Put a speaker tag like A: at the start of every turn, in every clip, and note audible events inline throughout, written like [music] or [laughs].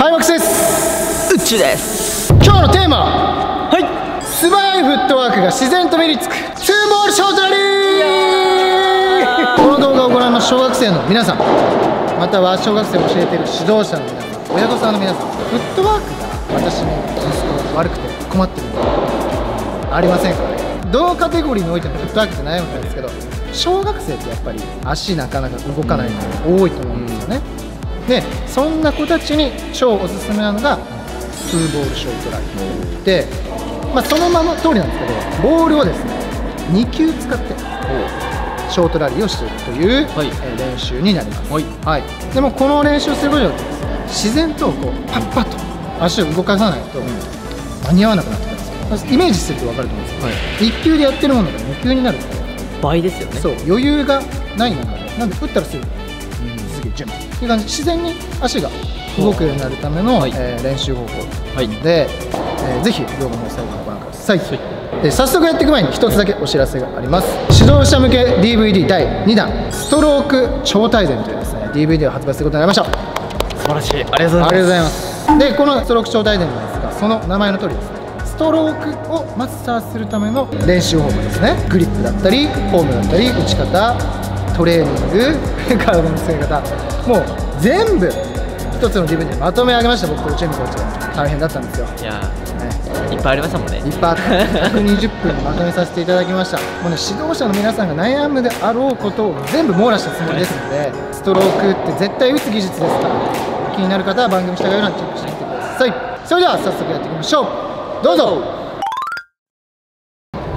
A: ハイマックスです。
B: 宇宙です。
A: 今日のテーマ。は
B: はい。
A: 素早いフットワークが自然と身につくツーボールショートラリー。この動画をご覧の小学生の皆さん。または小学生を教えている指導者の皆さん親御さんの皆さんフットワークが私の息子悪くて。困ってるのありませんかねどのカテゴリーにおいてもフットワークって悩むんですけど小学生ってやっぱり足なかなか動かない子が多いと思うんですよね、でそんな子たちに超おすすめなのがツーボールショートラリーで、まあ、そのまま通りなんですけどボールをですね2球使ってショートラリーをしていくという、
B: はい。
A: えー練習になります、
B: はい。
A: でもこの練習をすることによってですね自然とこうパッパッと足を動かさないと間に合わなくなってくるんですよ。イメージすると分かると思うんですけど、
B: はい。
A: 1球でやってるものが2球になる。と
B: 倍ですよね。
A: そう余裕がない中でなんで打ったらすぐ準備っていう感じ。で自然に足が動くようになるための、
B: はい。
A: えー練習方法
B: はい
A: なので、えーぜひ動画の最後までご覧ください、で早速やっていく前に一つだけお知らせがあります。指導者向け DVD 第2弾ストローク超大全というですね DVD を発売することになりました。
B: 素晴らしい。ありがとうございます。
A: ありがとうございます。でこのストローク超大全なんですがその名前の通りですね。ストロークをマスターするための練習方法ですね。グリップだったりフォームだったり打ち方トレーニング [laughs] 体の使い方もう全部一つの DVD でまとめ上げました僕とチームコーチが。大変だったんですよ、ね、
B: いやい。っぱいありましたもんね。
A: いっぱいあって120分にまとめさせていただきました。もうね指導者の皆さんが悩むであろうことを全部網羅したつもりですのでストロークって絶対打つ技術ですから気になる方は番組下概要欄チェックしてみてください。それでは早速やっていきましょう。どうぞ。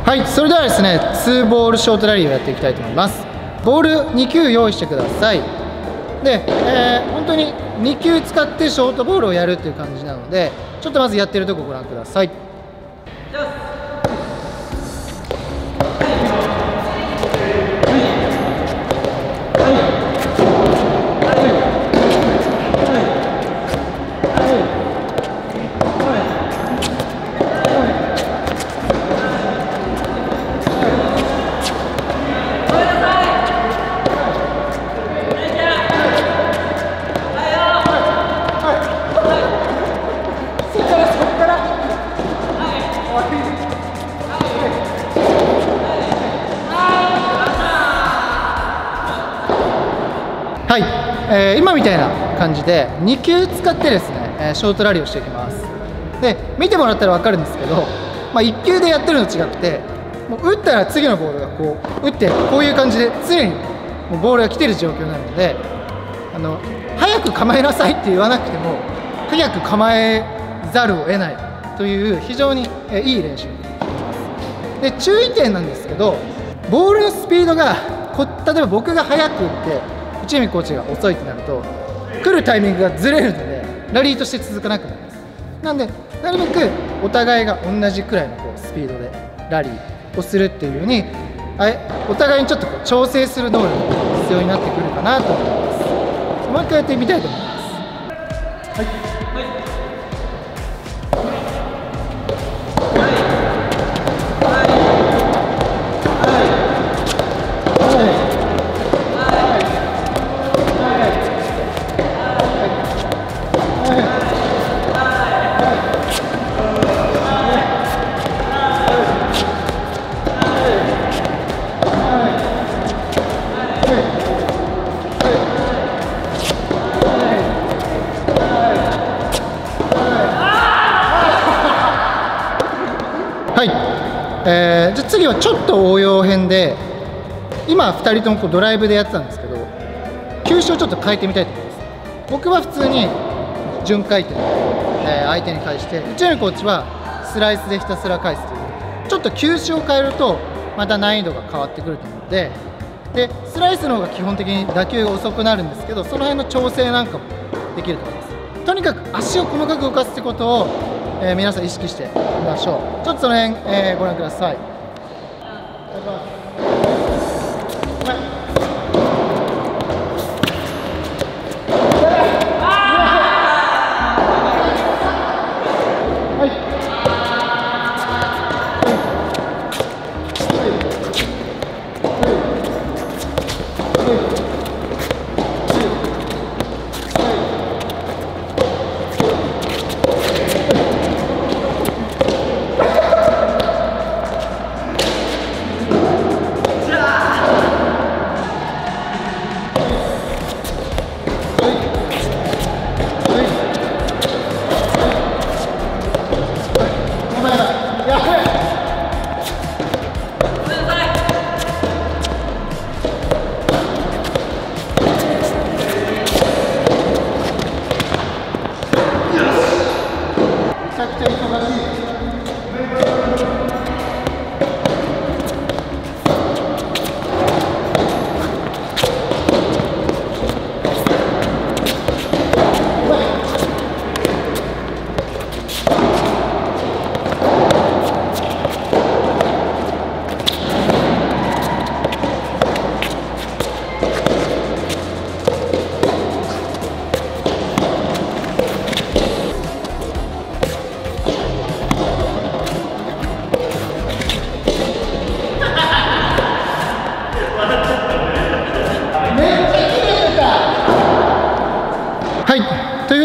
A: はい。それではですね2ボールショートラリーをやっていきたいと思います。ボール2球用意してくださいで、えー本当に2球使ってショートボールをやるっていう感じなのでちょっとまずやってるとこご覧ください。はい、えー今みたいな感じで2球使ってですね、えショートラリーをしていきます。で見てもらったら分かるんですけど、まあ、1球でやってるのと違ってもう打ったら次のボールがこう打ってこういう感じで常にもうボールが来てる状況なのであの早く構えなさいって言わなくても早く構えざるを得ない。という非常に、いい練習になっています。で注意点なんですけどボールのスピードがこ例えば僕が速く打って内海コーチが遅いってなると来るタイミングがずれるのでラリーとして続かなくなります。なんでなるべくお互いが同じくらいのこうスピードでラリーをするっていうようにあいお互いにちょっとこう調整する能力が必要になってくるかなと思います。もう一回やってみたいと思います。はい、じゃあ次はちょっと応用編で今2人ともこうドライブでやってたんですけど球種をちょっと変えてみたいと思います。僕は普通に順回転、えー相手に返して内海コーチはスライスでひたすら返すという。ちょっと球種を変えるとまた難易度が変わってくると思うのででスライスの方が基本的に打球が遅くなるんですけどその辺の調整なんかもできると思います。とにかく足を細かく動かすってことを、えー皆さん意識してみましょう。ちょっとその辺、えーご覧ください。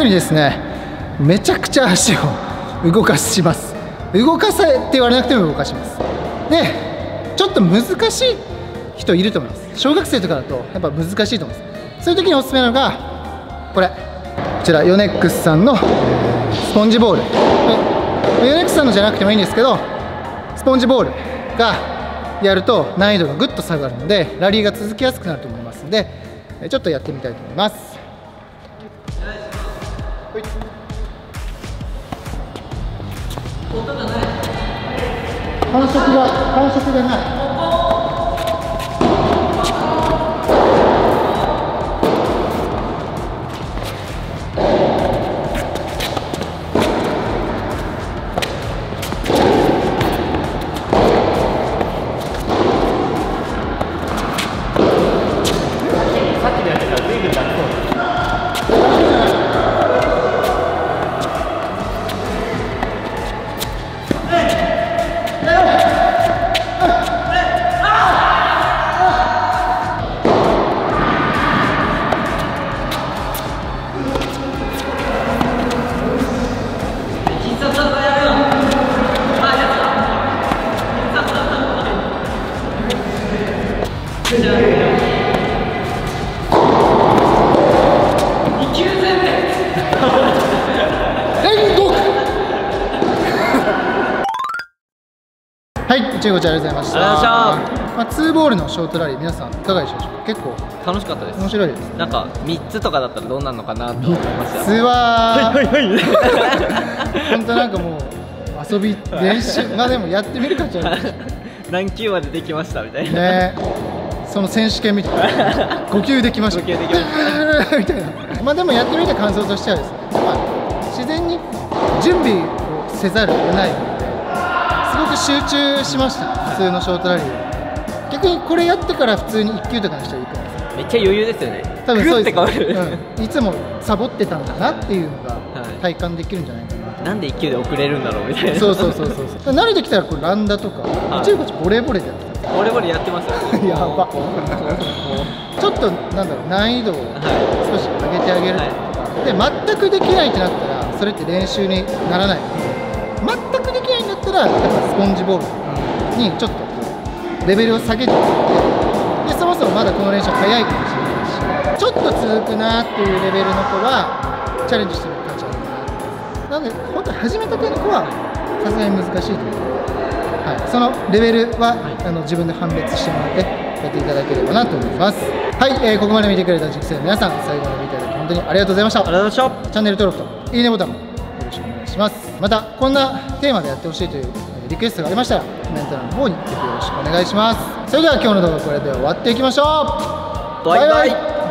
A: にですね。めちゃくちゃ足を動かします。動かせって言われなくても動かします。でちょっと難しい人いると思います。小学生とかだとやっぱ難しいと思います。そういう時におすすめなのがこれ。こちらヨネックスさんのスポンジボール。ヨネックスさんのじゃなくてもいいんですけどスポンジボールがやると難易度がぐっと下がるのでラリーが続きやすくなると思いますのでちょっとやってみたいと思います。感触が感触がないはい、中国ちゃんありがとうございました。
B: ま
A: まあ、ツーボールのショートラリー、皆さんいかがでしょうか？結構
B: 楽しかったです
A: 面白いです。
B: なんか3つとかだったらどうなるのかなと思いました
A: ツは
B: はいはい
A: 本当なんかもう遊び練習、まあでもやってみるかじゃない
B: 何球までできましたみたいな、
A: ね。その選手権みたいな。[laughs] 呼吸できました。みたいな。まあでもやってみた感想としてはですね、まあ自然に準備をせざるを得ない集中しました。普通のショートラリー。は。逆にこれやってから普通に1球とかの人はいいか。
B: めっちゃ余裕ですよね。
A: 多分そうです。うん、いつもサボってたんだなっていうのが
B: はい。
A: 体感できるんじゃないかな、
B: なんで1球で遅れるんだろうみたいな。
A: そうそうそうそう。[laughs] 慣れてきたらこれランダとか。
B: はい。
A: 中国ボレーボレーでやって
B: ボレボレやってますよ。
A: た [laughs] やば。ちょっとなんだろう難易度を少し上げてあげるとか、で全くできないってなったらそれって練習にならない。全くらやっぱスポンジボールにちょっとレベルを下げていってでそもそもまだこの練習早いかもしれないしちょっと続くなっていうレベルの子はチャレンジしてみる価値あるななので本当に始めたての子はさすがに難しいと思う。はい、そのレベルは、あの自分で判別してもらってやっていただければなと思います。はい、えーここまで見てくれた塾生の皆さん最後まで見ていただき本当にありがとうございました。
B: ありがとうございまし
A: チャンネル登録といいねボタンします。またこんなテーマでやってほしいというリクエストがありましたらコメント欄の方にぜひよろしくお願いします。それでは今日の動画はこれで終わっていきましょう。
B: たバイ。バイ
A: バイ